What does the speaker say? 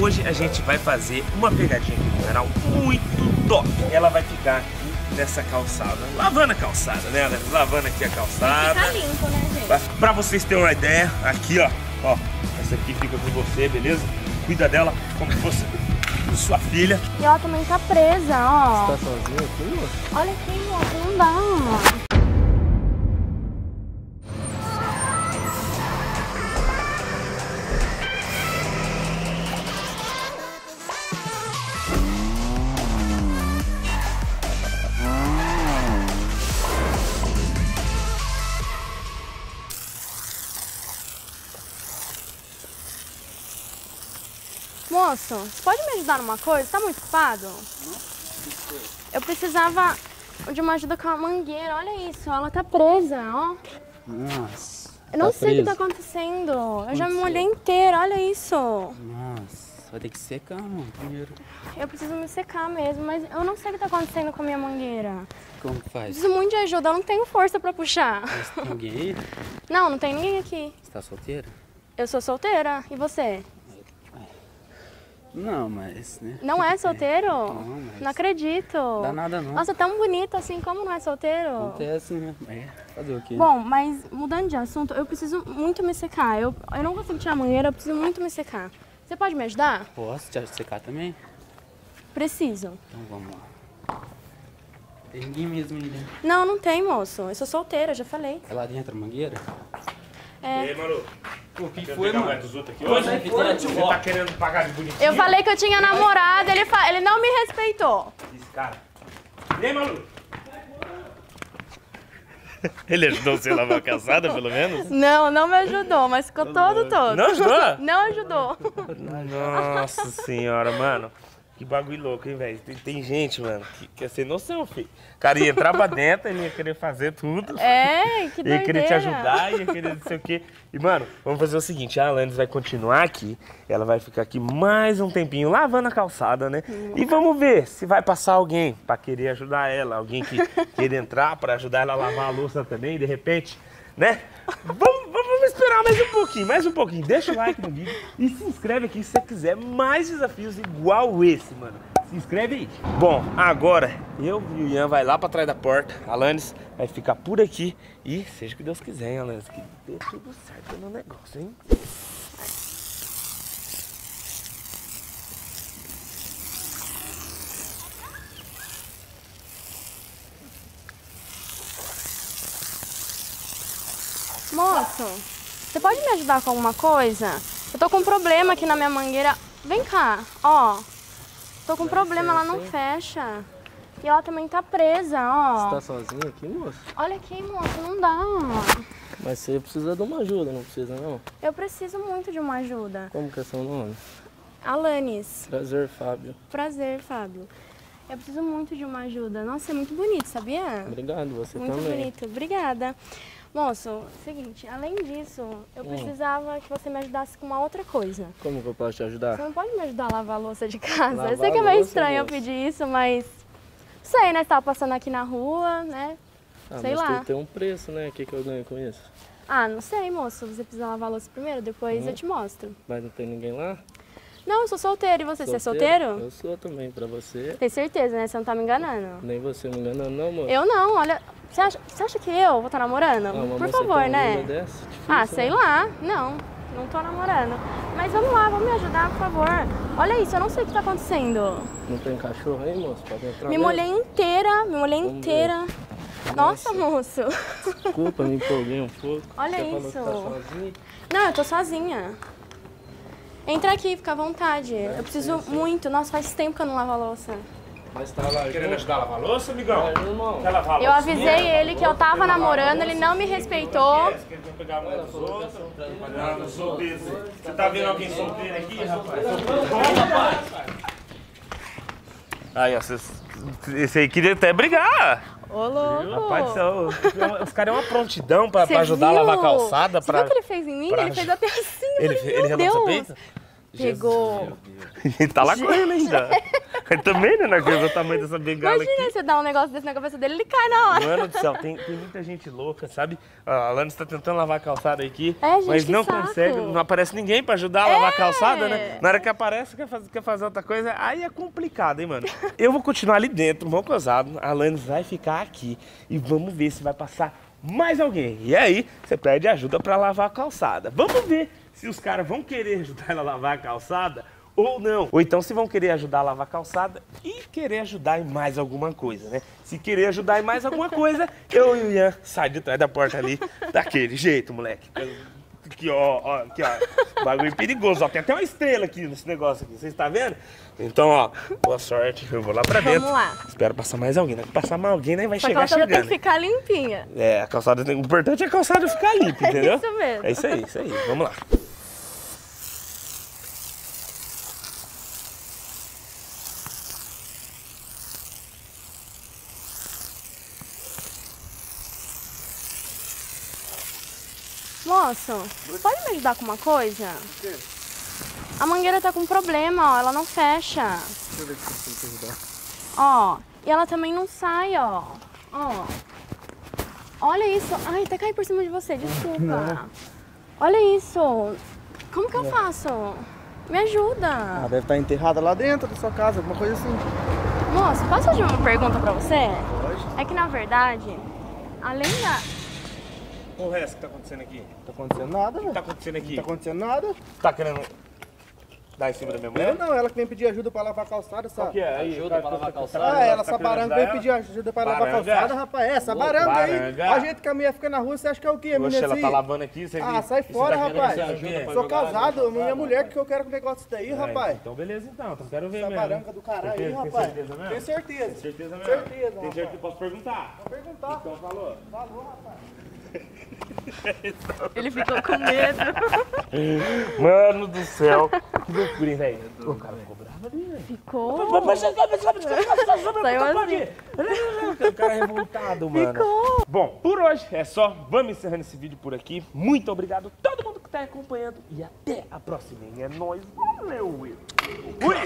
hoje a gente vai fazer uma pegadinha aqui no canal muito top. Ela vai ficar aqui nessa calçada, lavando a calçada, né? Alex? Lavando aqui a calçada. Fica limpo, né, gente? Pra, pra vocês terem uma ideia, aqui ó, ó, essa aqui fica com você, beleza? Cuida dela como se fosse sua filha. E ela também tá presa, ó. Tá sozinho aqui, moço? Olha aqui, moço, não dá. Moço, você pode me ajudar numa coisa? Tá muito ocupado? Eu precisava de uma ajuda com a mangueira. Olha isso, ela tá presa, ó. Nossa. Eu não tá sei o que tá acontecendo. Eu já me molhei inteira, olha isso. Nossa, vai ter que secar, mano, primeiro. Eu preciso me secar mesmo, mas eu não sei o que tá acontecendo com a minha mangueira. Como que faz? Preciso muito de ajuda, eu não tenho força pra puxar. Mas tem alguém aí? Não, não tem ninguém aqui. Você tá solteira? Eu sou solteira. E você? Não, mas, né? Não é solteiro? Não, mas- Não acredito. Dá nada não. Nossa, tão bonito assim, como não é solteiro? Acontece, né? É, fazer o quê? Bom, mas mudando de assunto, eu preciso muito me secar. Eu, eu não consigo tirar a mangueira, eu preciso muito me secar. Você pode me ajudar? Posso te secar também? Preciso. Então vamos lá. Tem ninguém mesmo aí dentro. Não, não tem, moço. Eu sou solteira, já falei. É lá dentro a mangueira? E aí, Malu? O que foi, mano? aqui hoje? é, foi, Você tio. tá querendo pagar de bonitinho? Eu falei que eu tinha namorado, ele, fa... ele não me respeitou. Esse cara. E aí, Malu? Ele ajudou você a lavar a calçada, pelo menos? Não, não me ajudou, mas ficou todo todo. Não ajudou? Não ajudou. Nossa senhora, mano. Que bagulho louco, hein, velho? Tem, tem gente, mano, que quer ser noção, filho. O cara ia entrar pra dentro, ele ia querer fazer tudo. É, que Ia doideira. querer te ajudar, ia querer não sei o quê. E, mano, vamos fazer o seguinte: a Alanis vai continuar aqui. Ela vai ficar aqui mais um tempinho lavando a calçada, né? E vamos ver se vai passar alguém pra querer ajudar ela. Alguém que queira entrar pra ajudar ela a lavar a louça também, de repente, né? Vamos, vamos esperar mais um pouquinho, mais um pouquinho. Deixa o like no vídeo e se inscreve aqui se você quiser mais desafios igual esse, mano. Se inscreve aí. Bom, agora eu e o Ian vai lá pra trás da porta. Alanis vai ficar por aqui e seja o que Deus quiser, hein, Alanis, que dê tudo certo no negócio, hein? Moço, você pode me ajudar com alguma coisa? Eu tô com um problema aqui na minha mangueira. Vem cá, ó. Tô com um problema, ela não fecha. E ela também tá presa, ó. Você tá sozinho aqui, moço? Olha aqui, moço, não dá. Mas você precisa de uma ajuda, não precisa não? Eu preciso muito de uma ajuda. Como que é seu nome? Alanis, Prazer, Fábio. prazer, Fábio. Eu preciso muito de uma ajuda. Nossa, é muito bonito, sabia? Obrigado, você Muito também. bonito, obrigada. Moço, seguinte, além disso, eu Hum. precisava que você me ajudasse com uma outra coisa. Como que eu posso te ajudar? Você não pode me ajudar a lavar a louça de casa? Lavar eu sei que é meio estranho eu moço? pedir isso, mas. Sei, né? Você tava passando aqui na rua, né? Ah, sei mas lá. tem, tem um preço, né? O que, que eu ganho com isso? Ah, não sei, moço. Você precisa lavar a louça primeiro, depois Hum. eu te mostro. Mas não tem ninguém lá? Não, eu sou solteira. E você? Você é solteiro? Eu sou também, pra você. Tem certeza, né? Você não tá me enganando. Nem você me engana não, moço. Eu não, olha. Você acha, você acha que eu vou estar namorando? Ah, uma Por favor, né? Dessa, difícil, Ah, sei né? lá. Não, não tô namorando. Mas vamos lá, vamos me ajudar, por favor. Olha isso, eu não sei o que tá acontecendo. Não tem cachorro aí, moço? Pode entrar Me dentro? molhei inteira, me molhei Vamos ver. inteira. Nossa, moço. Desculpa, me empolguei um pouco. Olha Você falou isso. tá. Não, eu tô sozinha. Entra aqui, fica à vontade. Eu preciso muito. Nossa, faz tempo que eu não lavo a louça. Mas tá lá Querendo ajudar a lavar a louça, amigão? Mas, irmão, Quer lavar a Eu loucinha? avisei ele que eu tava namorando, ele não me respeitou. Você tá vendo alguém solteiro aqui, rapaz? Aí, ó, vocês- esse aí queria até brigar. Ô, louco. Rapaz, do céu, os caras é uma prontidão pra, pra ajudar viu? a lavar a calçada. Você Pra... viu o que ele fez em mim? pra- Ele fez até assim. eu Ele, falei, ele meu Deus. peito? Pegou. Ele tá lá correndo ainda. Mas também, né? Não acredito o tamanho dessa bengala Imagina aqui. você dar um negócio desse na cabeça dele, ele cai na hora. Mano do céu, tem, tem muita gente louca, sabe? Ó, A Alanis tá tentando lavar a calçada aqui, É, gente, mas não saco. consegue, não aparece ninguém pra ajudar a lavar a É. calçada, né? Na hora que aparece, quer fazer, quer fazer outra coisa, aí é complicado, hein, mano? Eu vou continuar ali dentro, mocosado, a Alanis vai ficar aqui e vamos ver se vai passar mais alguém. E aí, você pede ajuda pra lavar a calçada. Vamos ver se os caras vão querer ajudar ela a lavar a calçada ou não. Ou então se vão querer ajudar a lavar a calçada e querer ajudar em mais alguma coisa, né? Se querer ajudar em mais alguma coisa, eu e o Ian sai de trás da porta ali, daquele jeito, moleque. Aqui, ó, ó, aqui, ó. Bagulho perigoso, ó. Tem até uma estrela aqui nesse negócio aqui, vocês estão vendo? Então, ó, boa sorte. Eu vou lá pra Vamos dentro. lá. Espero passar mais alguém, né? Passar mais alguém, né? Vai Só chegar ela tem chegando. que ficar limpinha. É, a calçada tem... O importante é a calçada ficar limpa, entendeu? isso mesmo. É isso aí, isso aí. Vamos lá. Moço, pode me ajudar com uma coisa? A mangueira tá com problema, ó. Ela não fecha. Deixa eu ver se eu consigo te ajudar. Ó. E ela também não sai, ó. Ó. Olha isso. Ai, até caí por cima de você, desculpa. Olha isso. Como que eu faço? Me ajuda. Ah, deve estar enterrada lá dentro da sua casa, alguma coisa assim. Moço, posso fazer uma pergunta pra você? Pode. É que na verdade, além da. O resto que tá acontecendo aqui? Não tá acontecendo nada, O que velho. tá acontecendo Não aqui? tá acontecendo nada. Tá querendo dar em cima da minha Eu mulher? não, ela que vem pedir ajuda pra lavar a calçada, sabe? que é? Aí, Ajuda pra lavar a tá- calçada? Ah, ela, tá essa querendo baranga ela? pedir ajuda pra lavar a calçada, rapaz. É, essa baranga, aí. A gente que a mulher fica na rua, você acha que é o quê, Oxe, menina? ela assim? tá lavando aqui, você Ah, sai fora, tá rapaz. que Sou casado, minha mulher rapaz? que eu quero com o negócio daí, É, rapaz. Então beleza então, então quero ver Essa mesmo. baranga do caralho aí, Tem- tem rapaz. certeza mesmo? Tenho certeza. Tem certeza mesmo? Certeza, Tem rapaz. certeza? Posso perguntar? Vou perguntar. Então falou. Falou, rapaz. Ele ficou com medo. Mano do céu. Que loucura, hein, velho? O cara ficou bravo ali, velho. Ficou. Saiu assim. O cara é revoltado, mano. Ficou. Bom, por hoje é só. Vamos encerrando esse vídeo por aqui. Muito obrigado a todo mundo que tá acompanhando. E até a próxima. hein? É nóis. Valeu, Will. Fui.